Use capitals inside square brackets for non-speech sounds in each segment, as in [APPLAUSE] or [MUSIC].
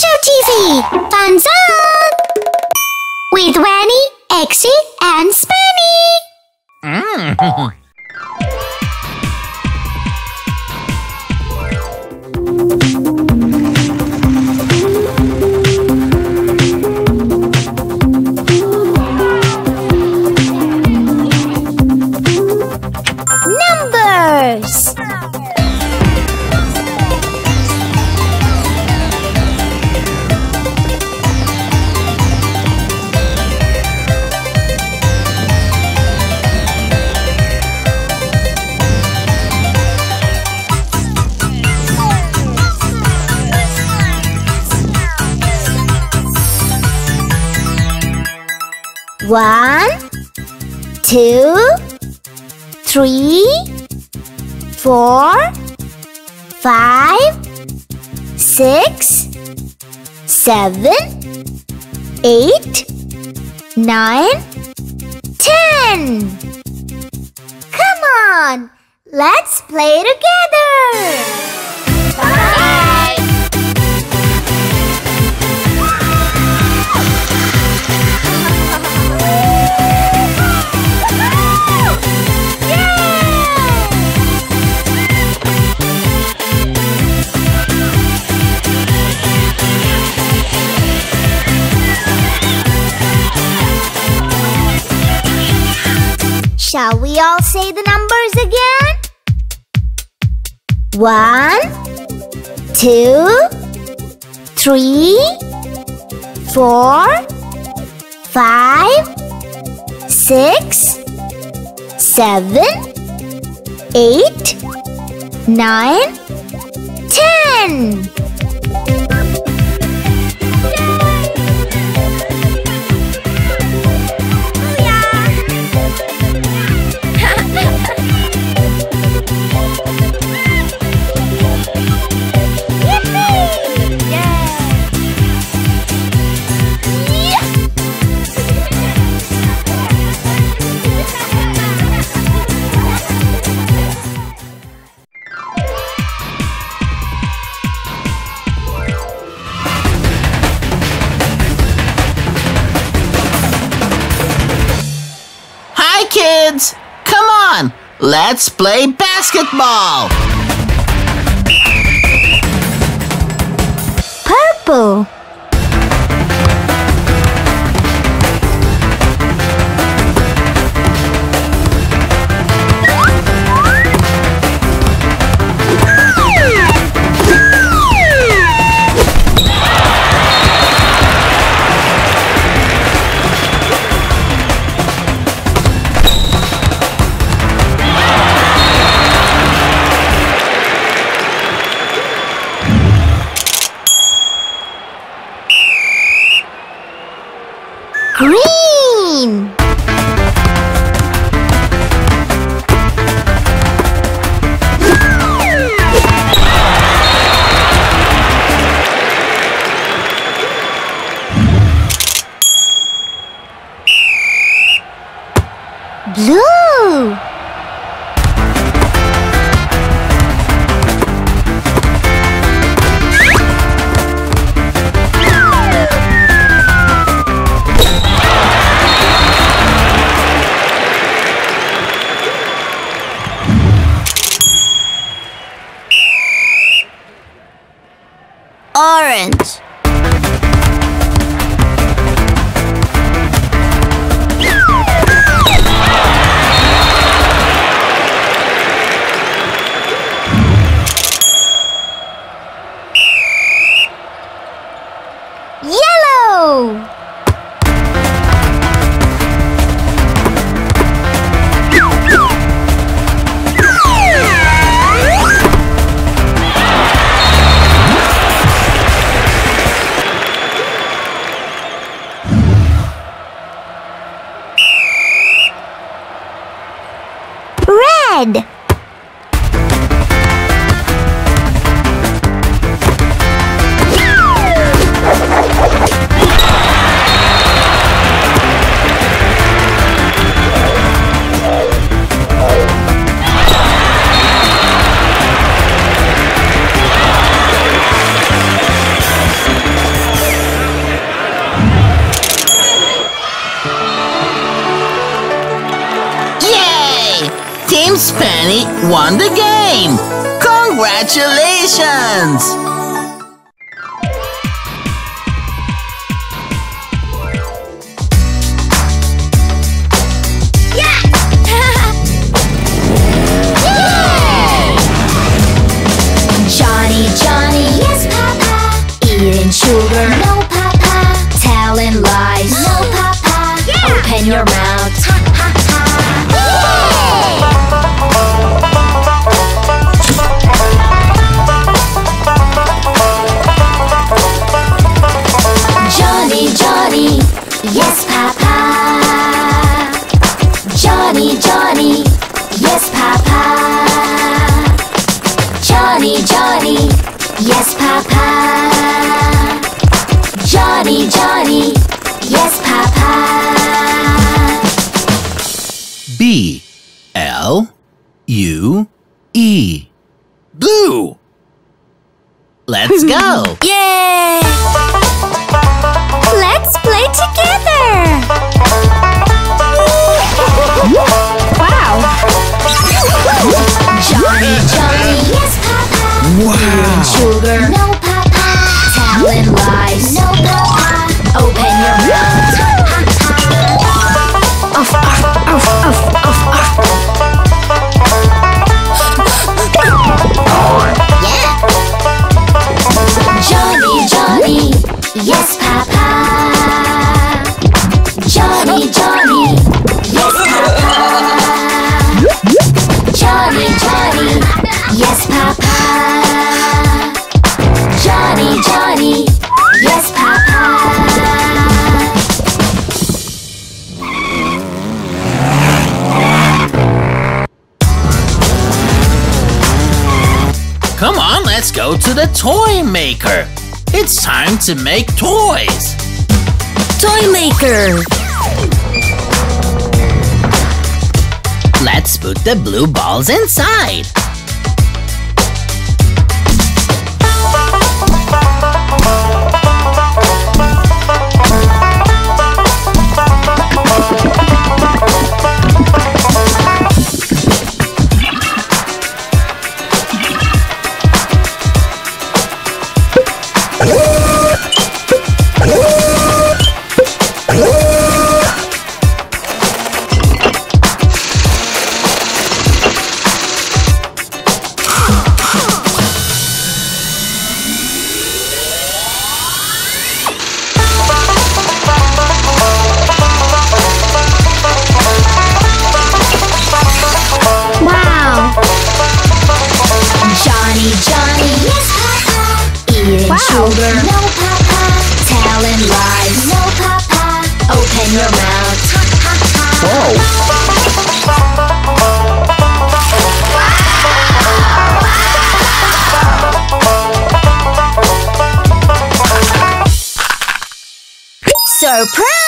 Show TV! Fun Zone! With Wanny, Exy, and Spenny! Numbers! Mm. [LAUGHS] One, two, three, four, five, six, seven, eight, nine, ten. Come on, let's play together. Shall we all say the numbers again? One, two, three, four, five, six, seven, eight, nine, ten. Let's play basketball! Purple. won the game! Congratulations! to the toy maker. It's time to make toys. Toy maker. Let's put the blue balls inside. No, Papa. Telling lies. No, Papa. Open your mouth. Ha ha ha! Oh. Surprise!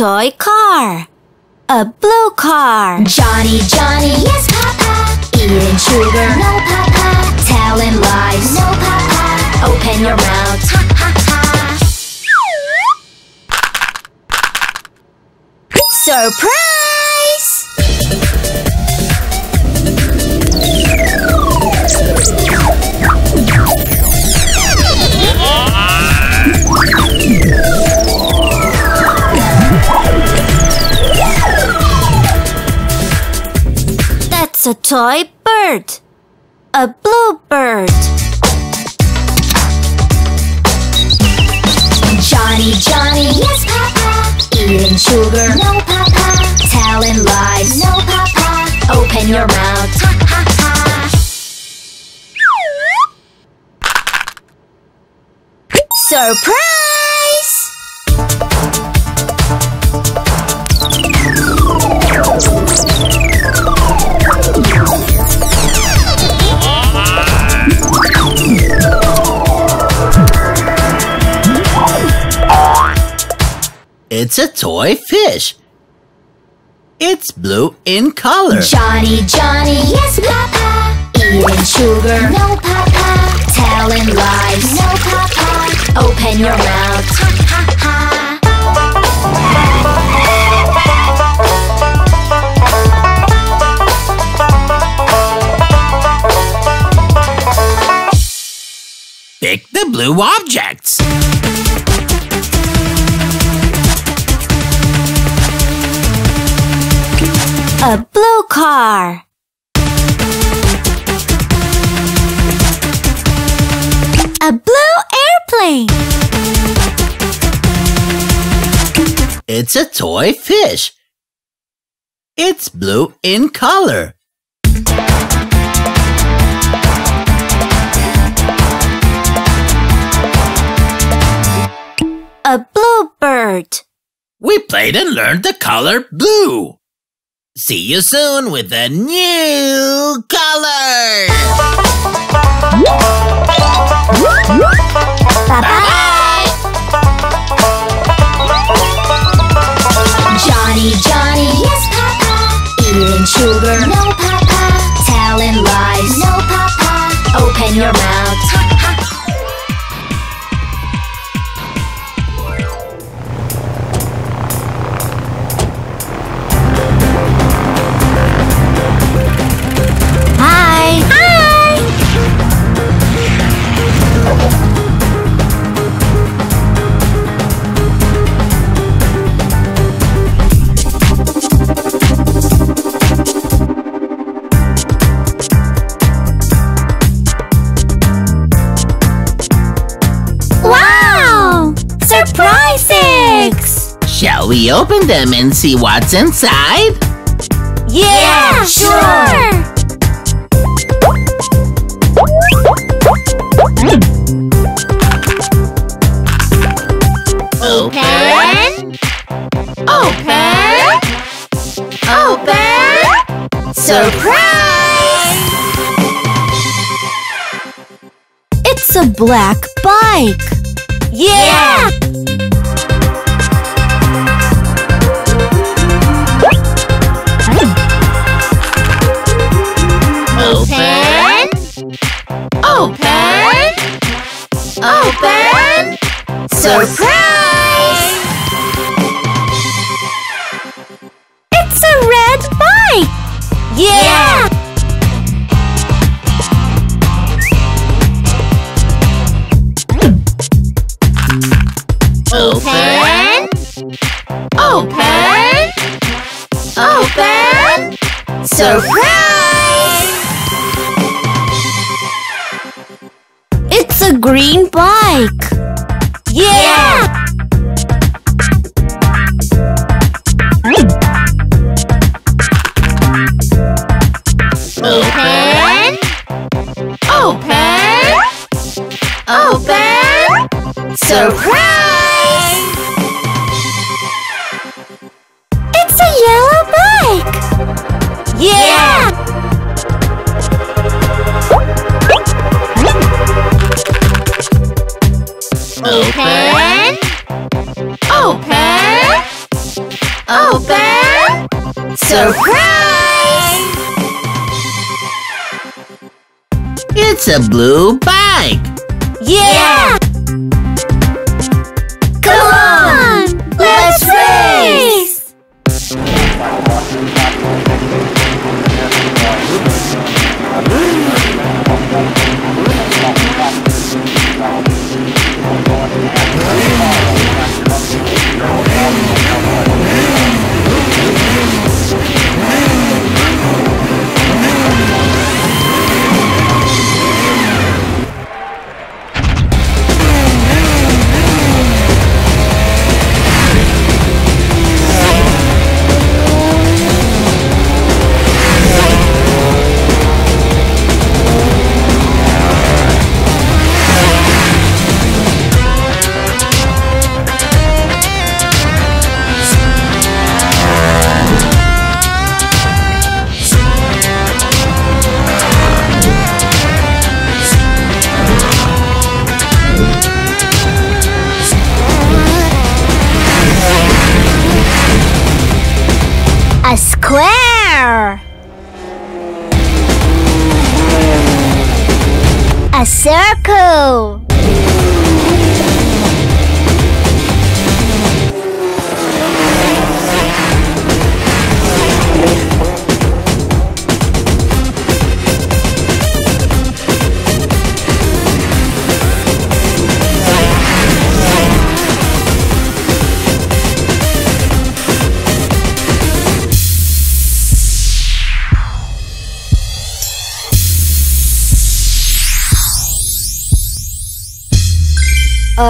toy car. A blue car. Johnny, Johnny, yes, Papa. Eating sugar, no, Papa. Telling lies, no, Papa. Open your mouth, ha, ha, ha. Surprise! A toy bird. A blue bird. Johnny, Johnny, yes, Papa. Eating sugar, no, Papa. Telling lies, no, Papa. Open your mouth, ha, ha, ha. Surprise! It's a toy fish. It's blue in color. Johnny, Johnny, yes, Papa. Eating sugar, no, Papa. Telling lies, no, Papa. Open your mouth, ha, ha, ha. Pick the blue objects. A blue car. A blue airplane. It's a toy fish. It's blue in color. A blue bird. We played and learned the color blue. See you soon with a new color. Bye bye. Johnny, Johnny, yes, Papa. Eating sugar, no, Papa. Telling lies, no, Papa. Open your mouth, we open them and see what's inside? Yeah, sure! Open! Open! Open! Surprise! It's a black bike! Yeah! Open! Surprise! It's a red bike! Yeah! Open! Open! Open! Surprise! It's a blue bike. Yeah! Come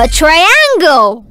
A triangle.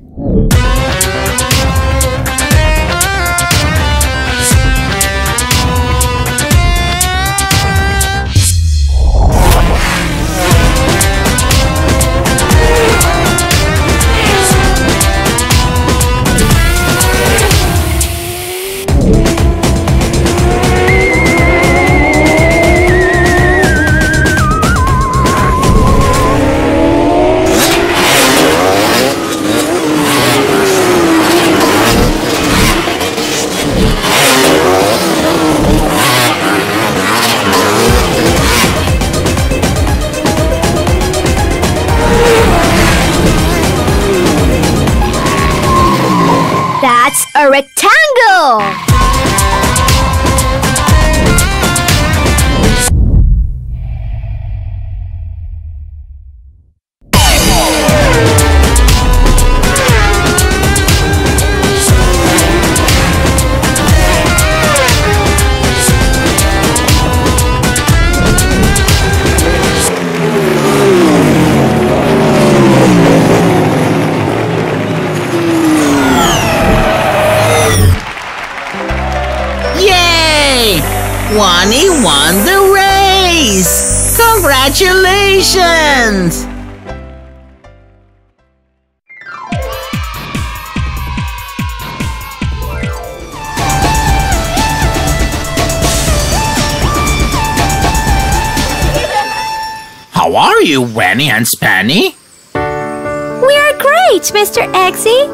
How are you, Wenny and Spanny? We are great, Mr. Eggsy.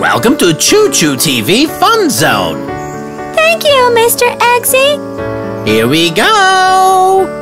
Welcome to ChuChu TV Fun Zone. Thank you, Mr. Eggsy. Here we go!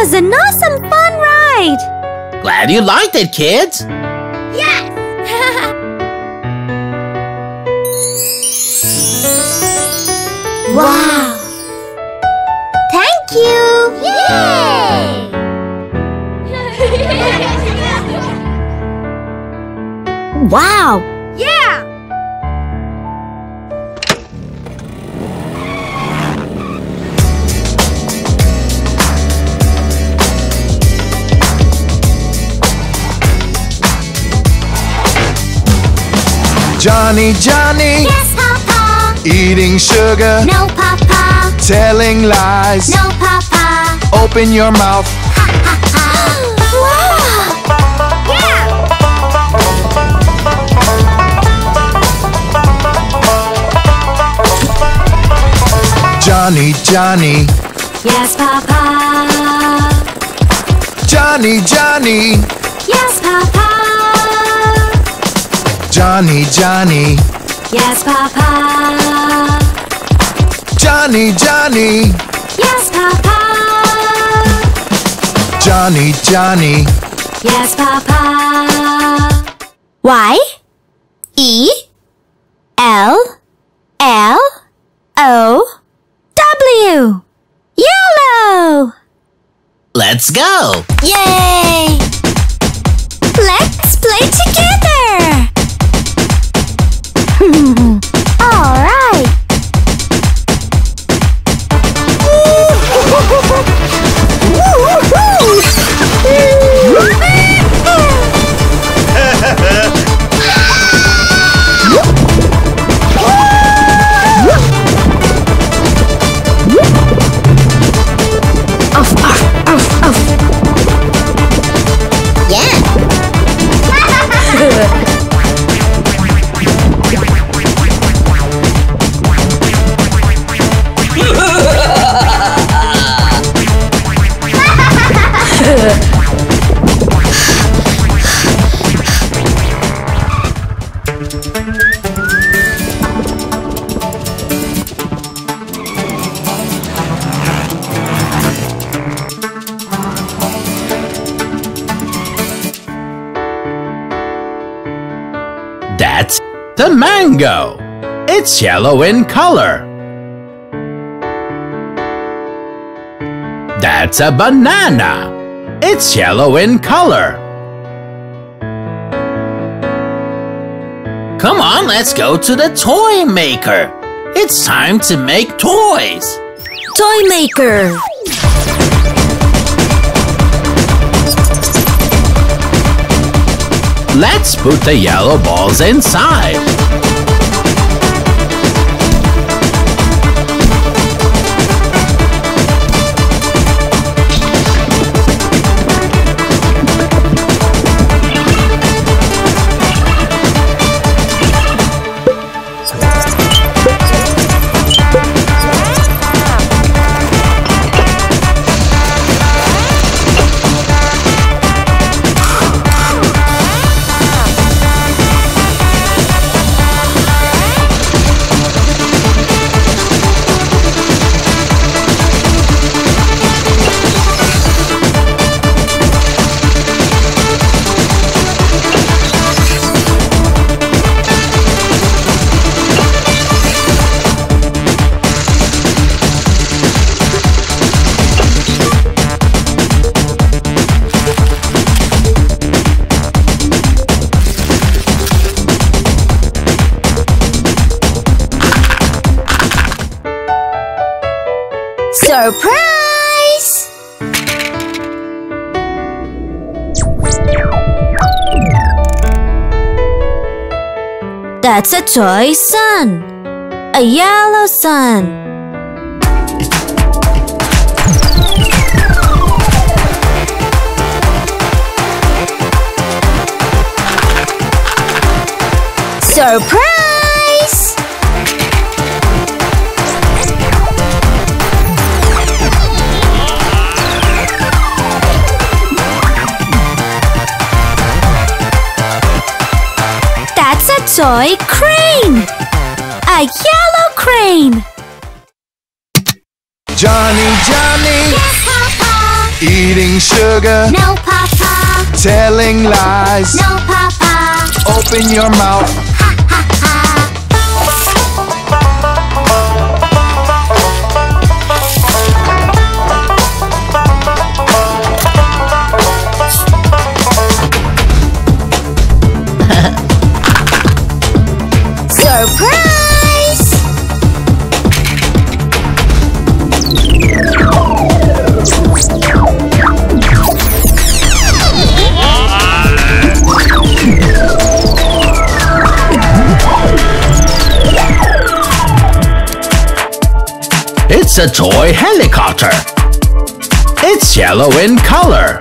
was an awesome fun ride. Glad you liked it, kids. Yes. [LAUGHS] wow. Thank you. Yay. [LAUGHS] wow. Yeah. Johnny, Johnny, Yes, Papa. eating sugar, No, Papa. telling lies. No, Papa. Open your mouth. Johnny, Johnny, Yes, Papa. Johnny, Johnny, Johnny, Johnny, Yes, Papa. Johnny, Johnny, Yes, Papa. Johnny, Johnny. Yes, Papa. Y E L L O W Yellow. Let's go! Yay! Let's play together. It's yellow in color. That's a banana. It's yellow in color. Come on, let's go to the toy maker. It's time to make toys. Toy maker. Let's put the yellow balls inside. Toy sun. A yellow sun. Surprise! That's a toy crane! A yellow crane! Johnny, Johnny, Yes, Papa! eating sugar, No, Papa! telling lies. No, Papa! Open your mouth, It's a toy helicopter. It's yellow in color.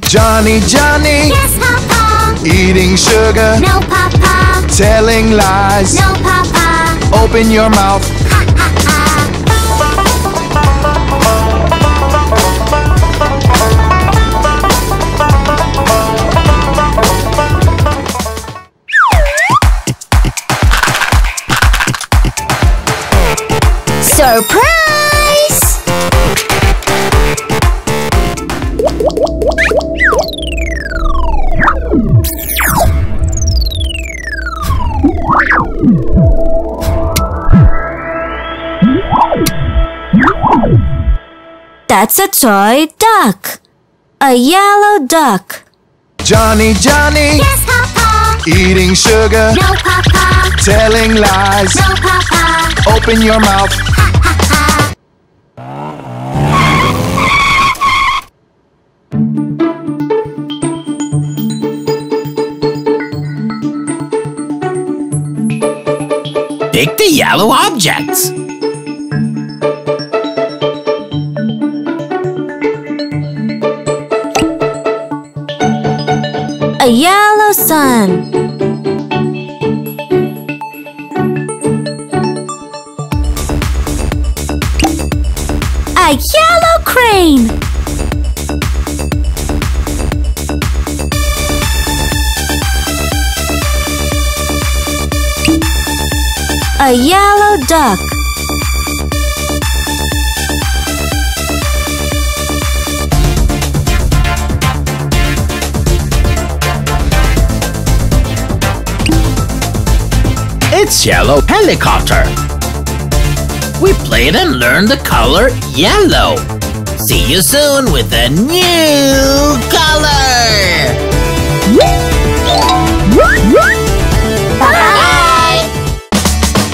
Johnny, Johnny, Yes, Papa! eating sugar, No, Papa! telling lies. No, Papa! Open your mouth, Surprise! That's a toy duck. A yellow duck. Johnny, Johnny, Yes, Papa. eating sugar, No, Papa. telling lies. No, Papa. Open your mouth. Pick the yellow objects. A yellow sun. A yellow crane. A yellow duck. It's yellow helicopter. We played and learned the color yellow. See you soon with a new color.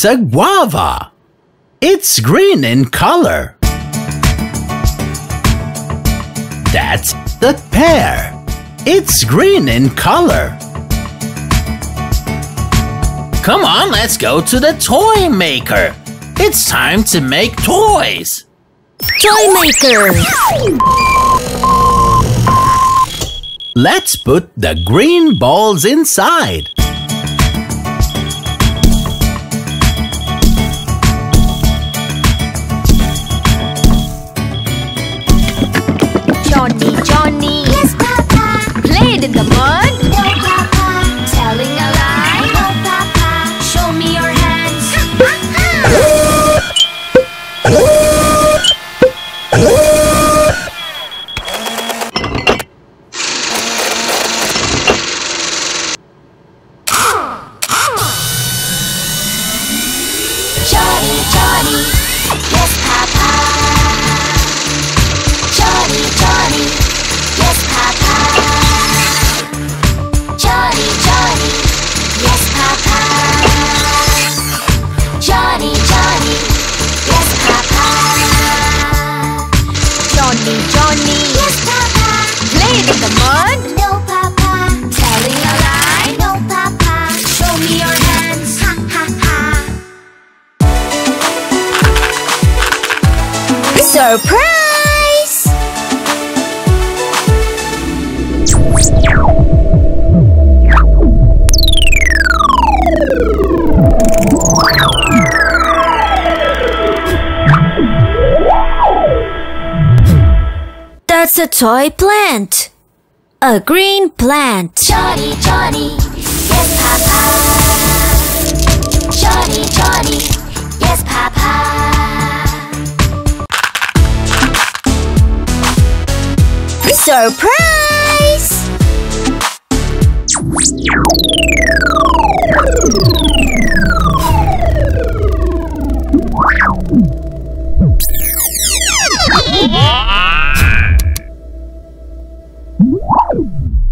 That's a guava. It's green in color. That's the pear. It's green in color. Come on, let's go to the toy maker. It's time to make toys. Toy maker. Let's put the green balls inside. Toy plant. A green plant. Johnny, Johnny, yes, Papa. Johnny, Johnny, yes, Papa. Surprise!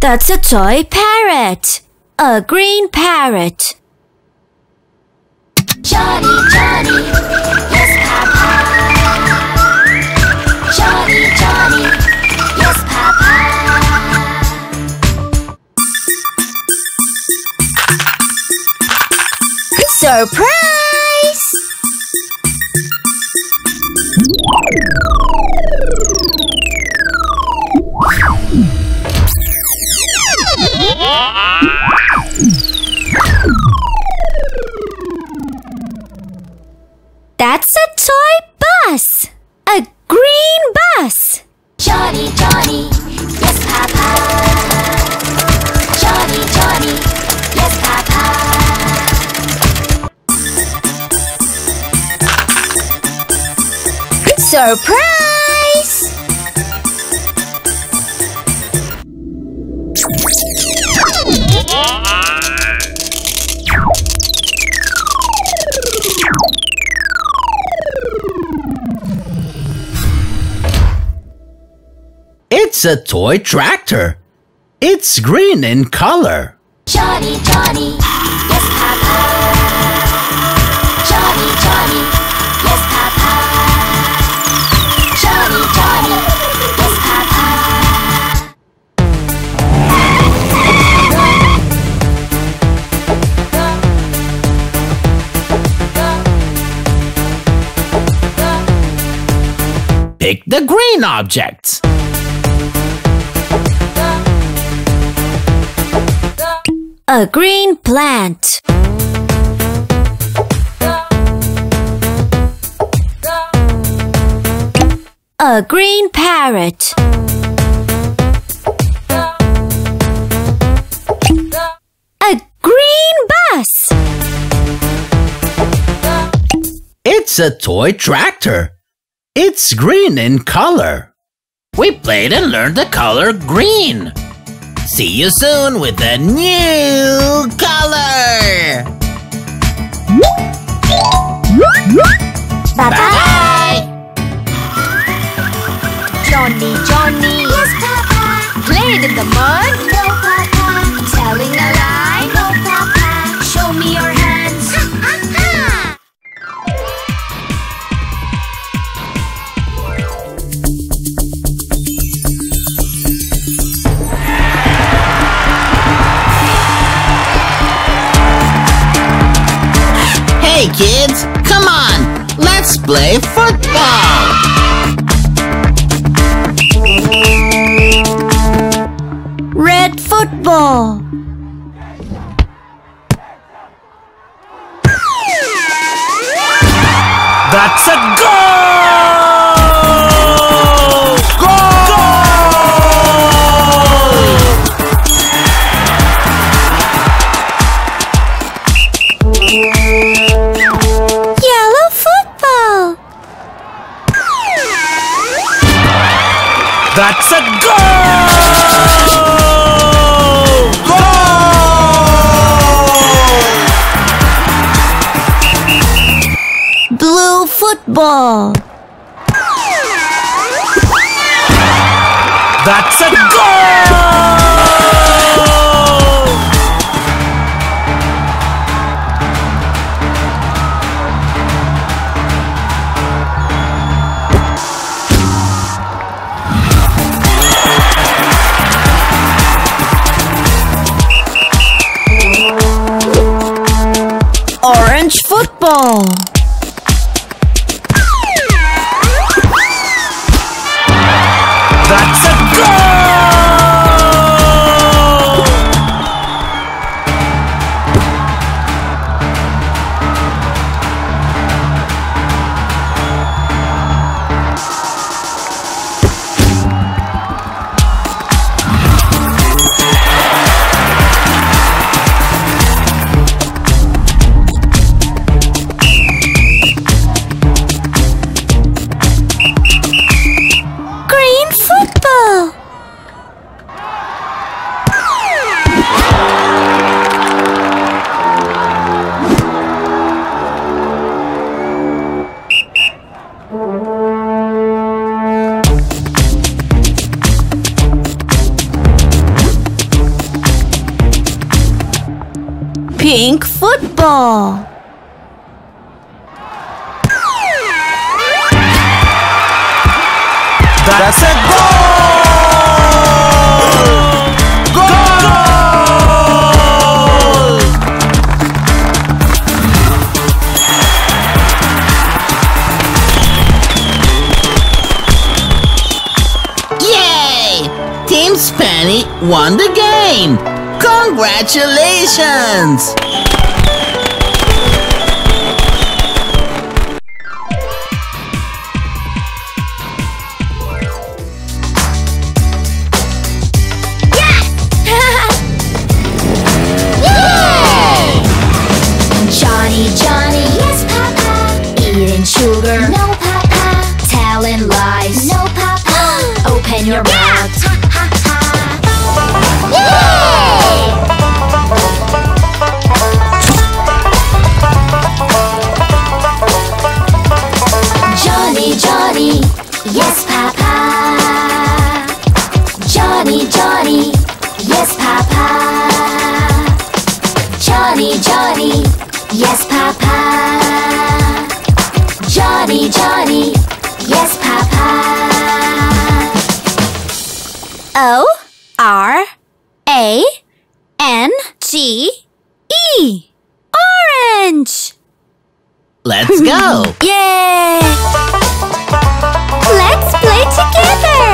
That's a toy parrot. A green parrot. Johnny, Johnny, yes, Papa. Johnny, Johnny, yes, Papa. Surprise! That's a toy bus. A green bus. Johnny, Johnny, yes, Papa. Johnny, Johnny, yes, Papa. Surprise! a toy tractor. It's green in color. Johnny, Johnny, yes, Papa. Johnny, Johnny, yes, Papa. Johnny, Johnny, yes, Papa. Pick the green objects. A green plant. A green parrot. A green bus. It's a toy tractor. It's green in color. We played and learned the color green. See you soon with a new color. Bye bye. Johnny, Johnny. Yes, Papa. Played in the mud. No, Papa. Telling a kids, come on, let's play football. Red football. Blue Pink football. That's a goal! Goal! Yay! Team Spanny won the game! Congratulations! Let's go! [LAUGHS] Yay! Let's play together!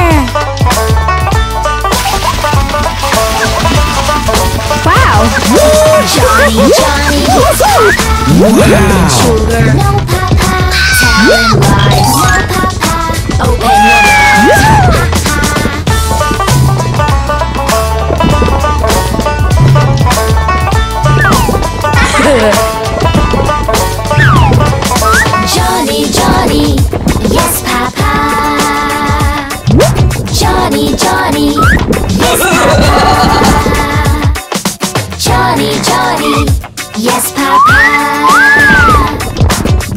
Wow! Johnny, Johnny, yes, Papa. Sugar, no, Papa. Telling lies, no, Papa. Open your mouth. Johnny, Johnny, Johnny, yes, Papa. Johnny, Johnny, yes, Papa.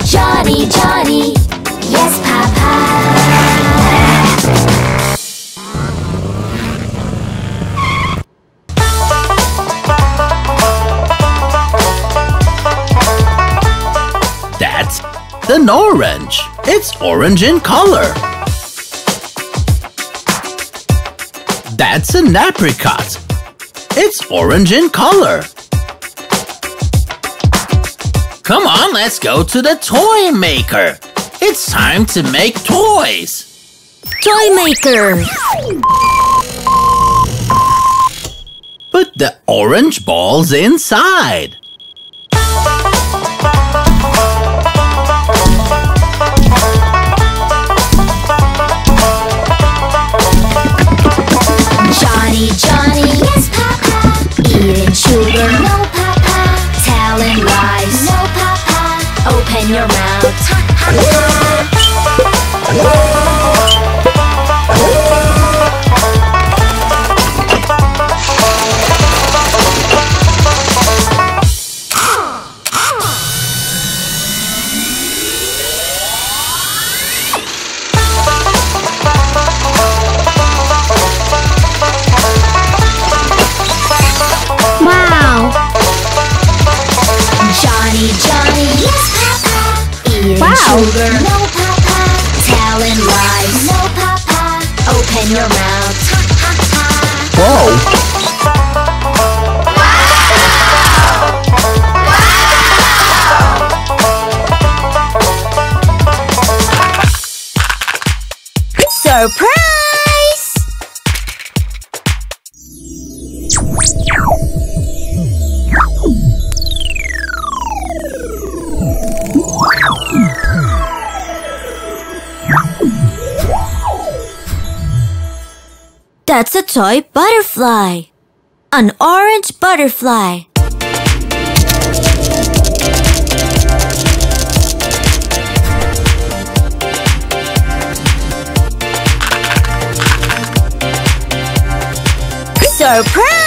Johnny, Johnny, yes, Papa. That's an orange. It's orange in color. That's an apricot. It's orange in color. Come on, let's go to the toy maker. It's time to make toys. Toy maker! Put the orange balls inside. Johnny, Johnny, toy butterfly. An orange butterfly. Surprise!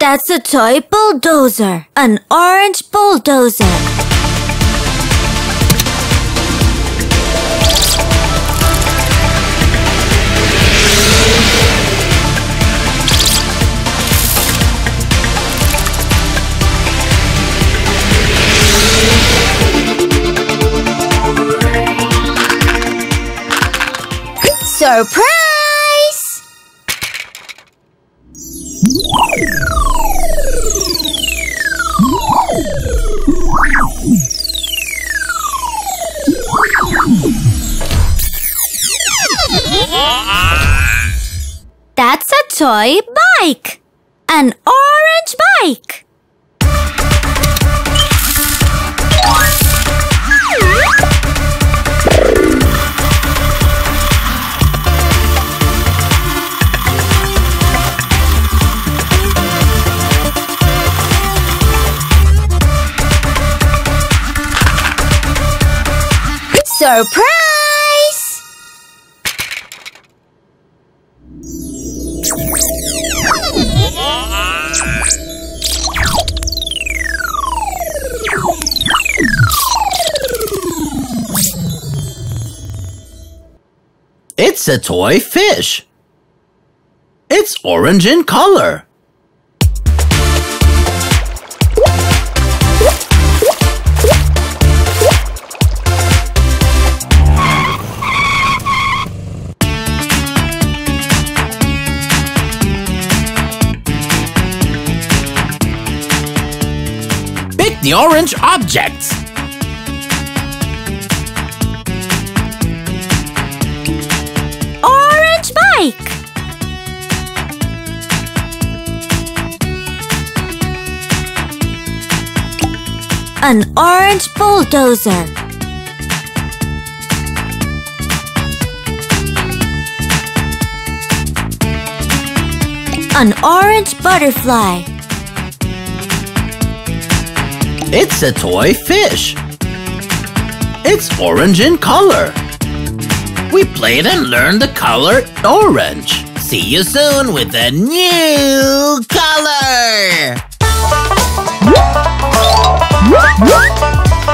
That's a toy bulldozer. An orange bulldozer. Surprise! Toy bike. An orange bike. Surprise! a toy fish. It's orange in color. Pick the orange objects. An orange bulldozer. An orange butterfly. It's a toy fish. It's orange in color. We played and learned the color orange. See you soon with a new color.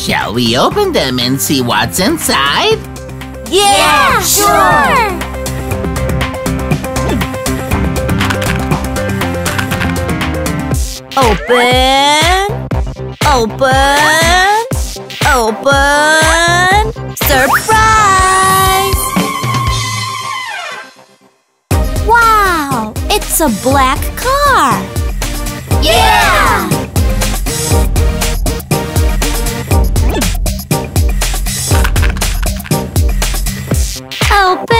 Shall we open them and see what's inside? Yeah, sure! Open! Open! Open! Surprise! Wow! It's a black car! Yeah! Open!